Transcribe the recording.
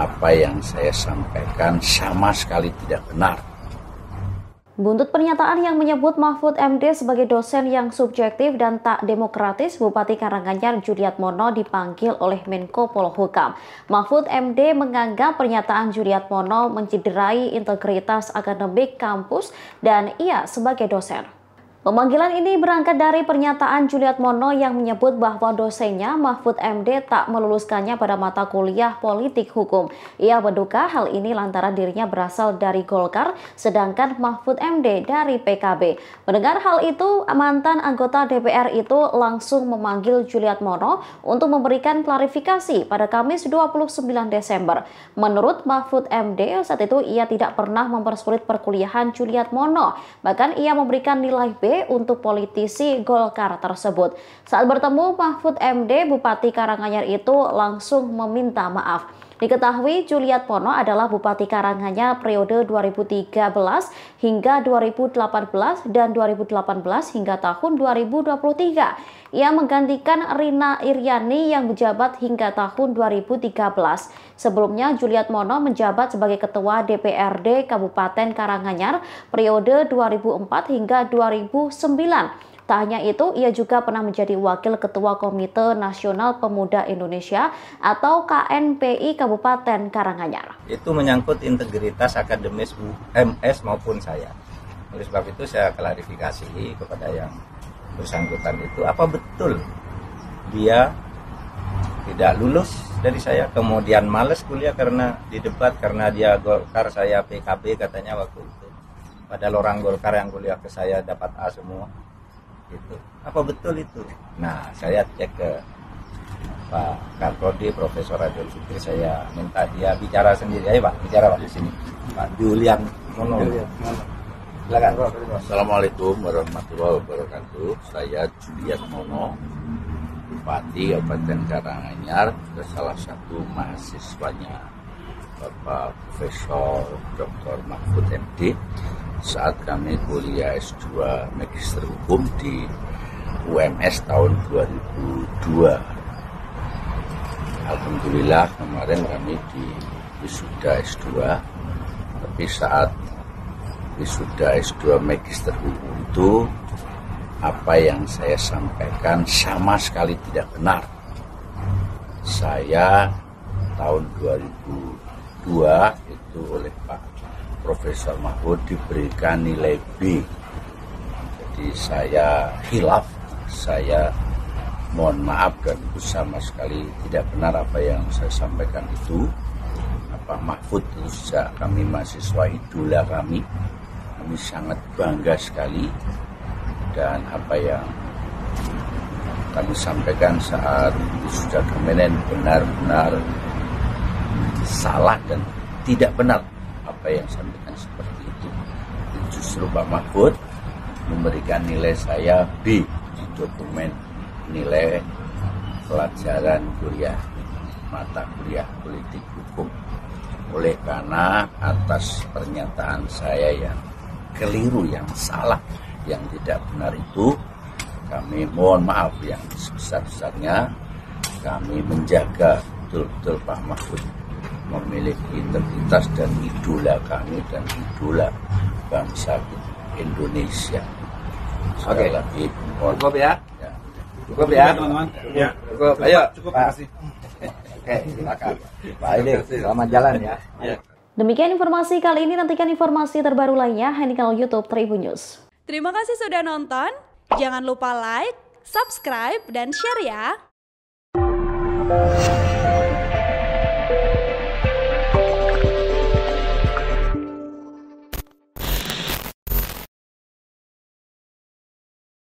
apa yang saya sampaikan sama sekali tidak benar. Buntut pernyataan yang menyebut Mahfud MD sebagai dosen yang subjektif dan tak demokratis, Bupati Karanganyar Juliat Mono dipanggil oleh Menko Polhukam. Mahfud MD menganggap pernyataan Juliat Mono mencederai integritas akademik kampus dan ia sebagai dosen. Pemanggilan ini berangkat dari pernyataan Juliat Mono yang menyebut bahwa dosennya Mahfud MD tak meluluskannya pada mata kuliah politik hukum. Ia menduga hal ini lantaran dirinya berasal dari Golkar, sedangkan Mahfud MD dari PKB. Mendengar hal itu, mantan anggota DPR itu langsung memanggil Juliat Mono untuk memberikan klarifikasi pada Kamis 29 Desember. Menurut Mahfud MD, saat itu ia tidak pernah mempersulit perkuliahan Juliat Mono. Bahkan ia memberikan nilai B untuk politisi Golkar tersebut. Saat bertemu Mahfud MD, Bupati Karanganyar itu langsung meminta maaf. Diketahui Juliat Pono adalah Bupati Karanganyar periode 2013 hingga 2018 dan 2018 hingga tahun 2023. Ia menggantikan Rina Iriani yang menjabat hingga tahun 2013. Sebelumnya Juliat Mono menjabat sebagai Ketua DPRD Kabupaten Karanganyar periode 2004 hingga 2009. Tak hanya itu, ia juga pernah menjadi Wakil Ketua Komite Nasional Pemuda Indonesia atau KNPI Kabupaten Karanganyar. Itu menyangkut integritas akademis MS maupun saya. Oleh sebab itu saya klarifikasi kepada yang bersangkutan itu apa betul dia tidak lulus dari saya kemudian males kuliah karena di debat karena dia Golkar saya PKB katanya waktu itu padahal orang Golkar yang kuliah ke saya dapat A semua gitu. Apa betul itu? Nah saya cek ke Pak Karprodi Profesor Adil Fikri saya minta dia bicara sendiri. Ayo Pak bicara Pak di sini. Pak Julian Mono silakan. Assalamualaikum warahmatullahi wabarakatuh. Saya Julian Mono Bupati Kabupaten Karanganyar salah satu mahasiswanya Bapak Profesor Dr. Mahfud MD saat kami kuliah S2 Magister Hukum di UMS tahun 2002. Alhamdulillah kemarin kami di wisuda S2, tapi saat wisuda S2 Magister Hukum itu apa yang saya sampaikan sama sekali tidak benar. Saya tahun 2002 itu oleh Pak Profesor Mahfud diberikan nilai B. Jadi saya hilaf, saya mohon maaf dan sama sekali tidak benar apa yang saya sampaikan itu. Pak Mahfud itu sejak kami mahasiswa idola kami, kami sangat bangga sekali dan apa yang kami sampaikan saat sudah kemarin benar-benar salah dan tidak benar apa yang sampaikan seperti itu. Justru Pak Mahfud memberikan nilai saya B di dokumen nilai pelajaran kuliah mata kuliah politik hukum. Oleh karena atas pernyataan saya yang keliru, yang salah, yang tidak benar itu, kami mohon maaf yang sebesar-besarnya. Kami menjaga betul-betul Pak Mahfud memiliki integritas dan idola kami dan idola bangsa Indonesia. Oke lagi cukup ya. ya. Cukup ya teman-teman. Ya. Cukup. Ayo. Cukup. Pak. Oke, silakan. Pak ini selamat jalan ya. ya. Demikian informasi kali ini. Nantikan informasi terbaru lainnya hanya di kanal YouTube Tribun News. Terima kasih sudah nonton. Jangan lupa like, subscribe, dan share ya.